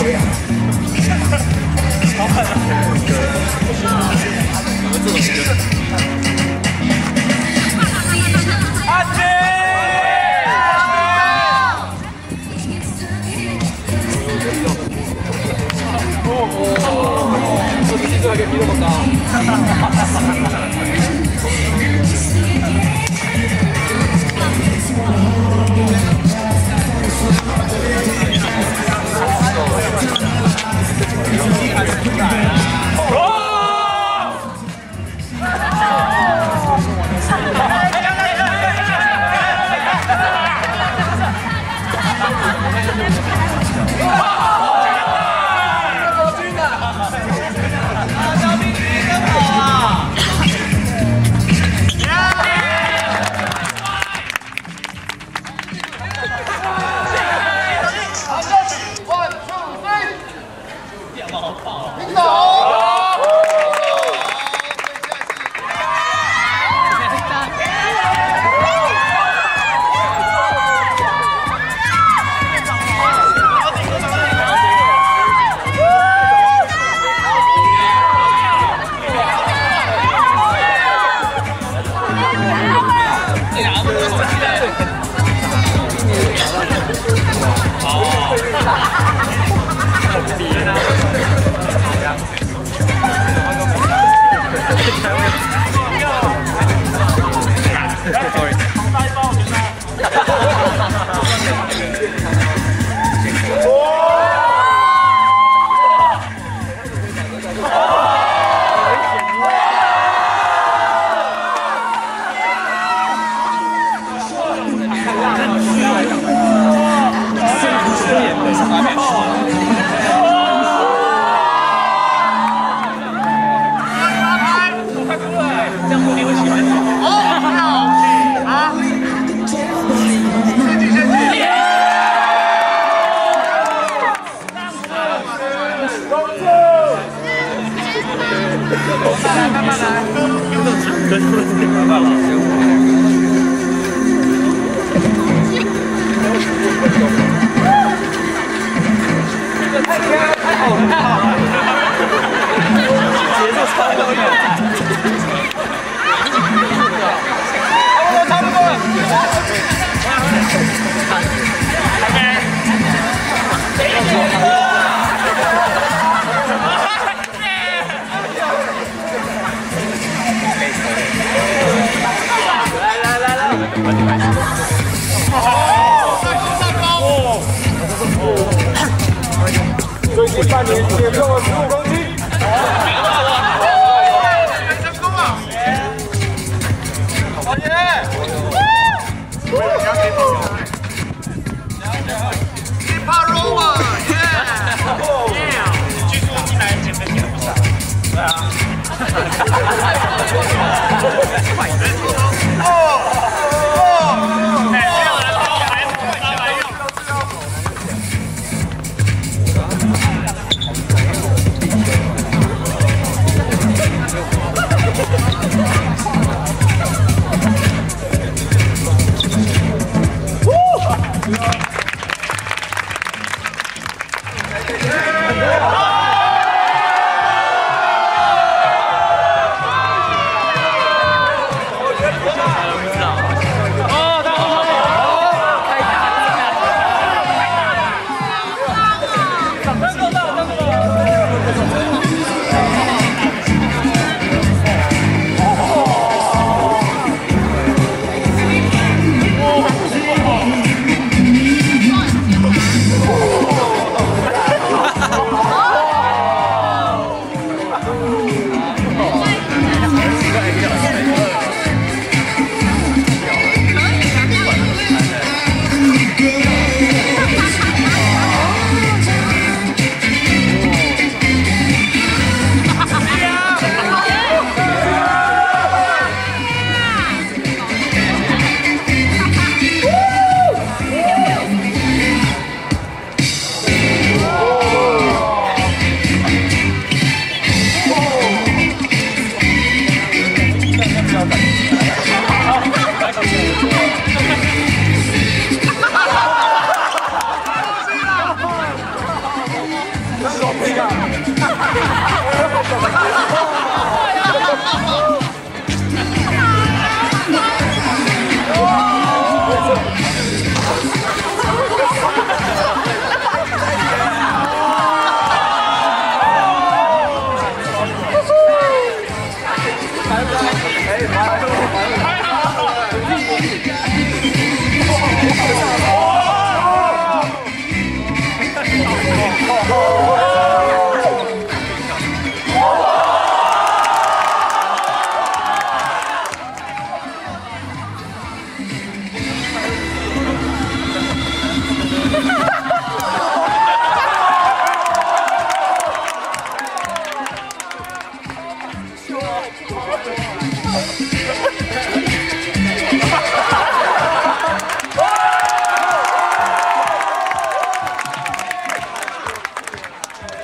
Yeah. 讲的、领导。慢慢来，慢慢来，哥丢的车，哥了。最近半年减了十五公斤。成功了！王杰，你怕肉吗？耶！据说你来减肥减不少。对啊。哇！